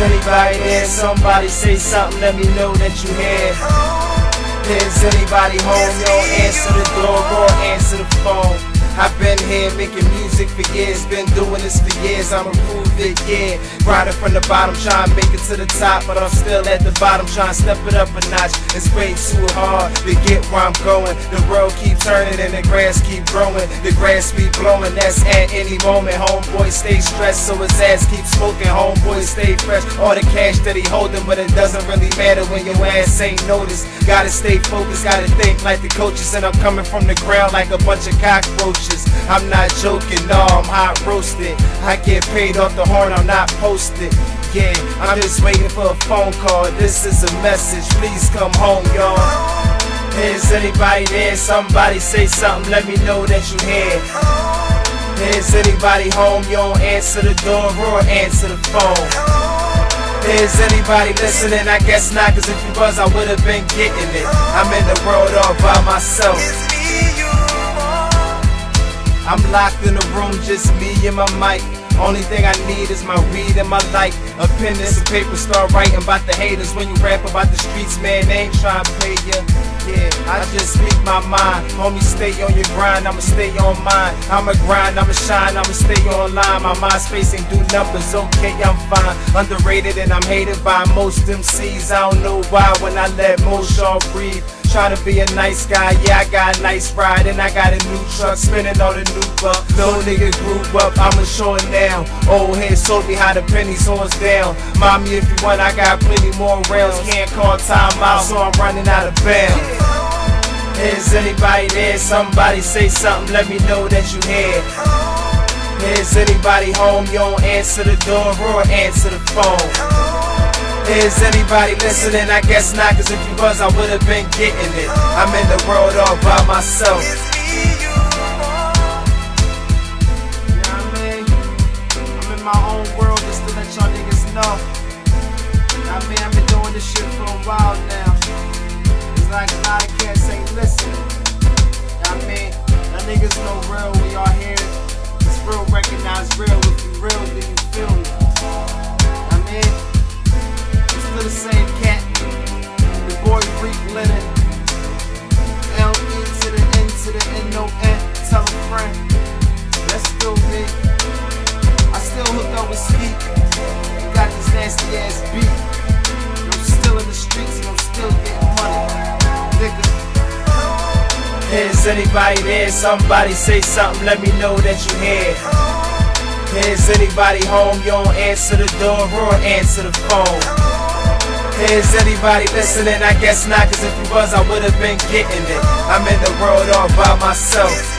anybody there? Somebody say something, let me know that you here. Is anybody home? Yo, answer the door or answer the phone. I've been here making for years, been doing this for years, I'ma prove it, yeah. Grinding from the bottom, trying to make it to the top, but I'm still at the bottom, trying to step it up a notch. It's way too hard to get where I'm going. The world keep turning and the grass keep growing. The grass be blowing, that's at any moment. Homeboy stay stressed, so his ass keep smoking. Homeboy stay fresh, all the cash that he holding, but it doesn't really matter when your ass ain't noticed. Gotta stay focused, gotta think like the coaches, and I'm coming from the ground like a bunch of cockroaches. I'm not joking, no, I'm hot roasted. I get paid off the horn, I'm not posted. Yeah, I'm just waiting for a phone call. This is a message, please come home, y'all. Is anybody there? Somebody say something, let me know that you here. Is anybody home? You don't answer the door or answer the phone. Is anybody listening? I guess not, cause if you was, I would've been getting it. I'm in the world all by myself. I'm locked in a room, just me and my mic. Only thing I need is my weed and my light. A pen and some paper, start writing about the haters. When you rap about the streets, man, they ain't trying to pay ya. Yeah, I just speak my mind. Homie, stay on your grind, I'ma stay on mine. I'ma grind, I'ma shine, I'ma stay online. My MySpace ain't do numbers, okay, I'm fine. Underrated and I'm hated by most MCs. I don't know why when I let most y'all breathe. Try to be a nice guy, yeah, I got a nice ride, and I got a new truck, spinning all the new buck. Little nigga grew up, I'ma show it now. Old head showed me how the pennies horns down. Mommy, if you want, I got plenty more rails. Can't call time out, so I'm running out of bounds. Is anybody there? Somebody say something, let me know that you here. Is anybody home? You don't answer the door or answer the phone. Is anybody listening? I guess not, cause if you was, I would've been getting it. I'm in the world all by myself. You I mean? I'm in my own world just to let y'all niggas know. I mean, I've been doing this shit for a while now. It's like a boy Lennon. L E to the N to the N O N. Tell a friend. That's still me. I still hooked up with Skeet. Got this nasty ass beat. I'm still in the streets and I'm still getting money. Nigga. Is anybody there? Somebody say something, let me know that you here. Is anybody home? You don't answer the door or answer the phone. Is anybody listening? I guess not, cause if you was, I would've been getting it. I'm in the world all by myself.